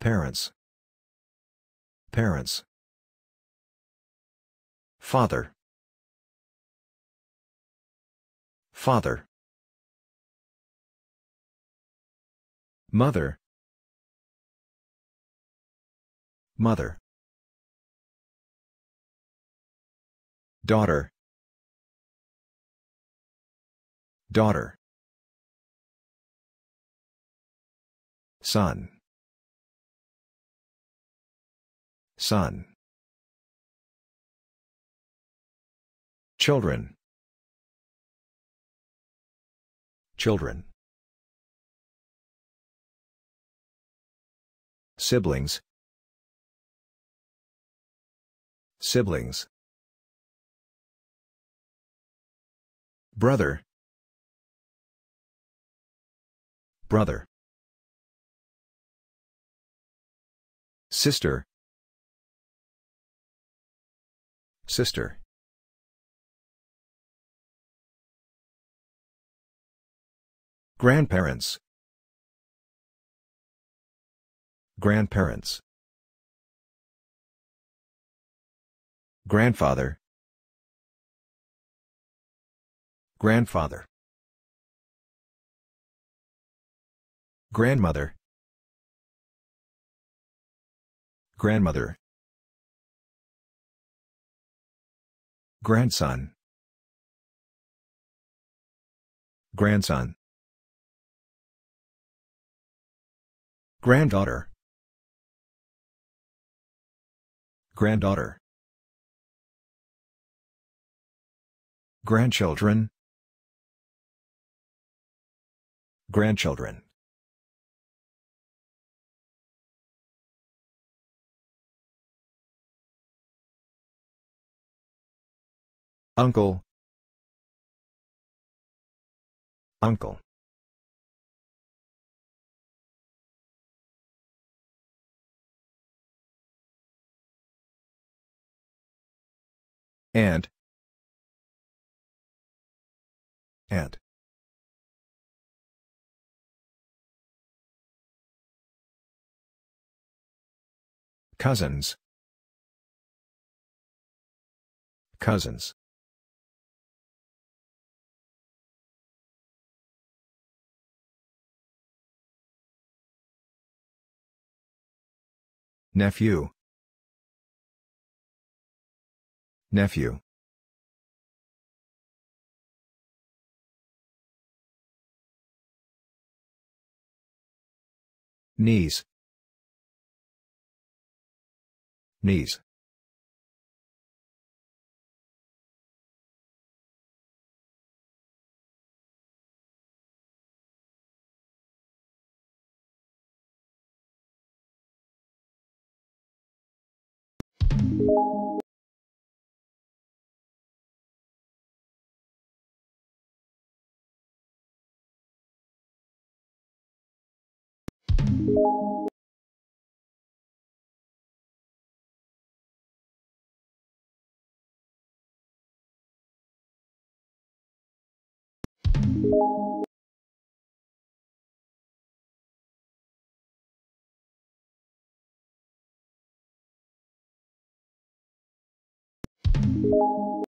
Parents. Parents. Father. Father. Mother. Mother. Daughter. Daughter. Son. Son. Children. Children. Siblings. Siblings. Brother. Brother. Sister. Sister. Grandparents. Grandparents. Grandfather. Grandfather. Grandmother. Grandmother. Grandson. Grandson. Granddaughter. Granddaughter. Grandchildren. Grandchildren. Uncle. Uncle. Aunt. Aunt. Cousins. Cousins. Nephew. Nephew. Knees. Niece. you you